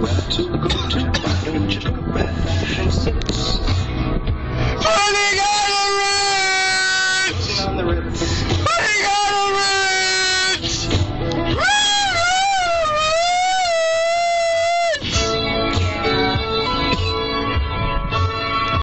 Running out the ribs!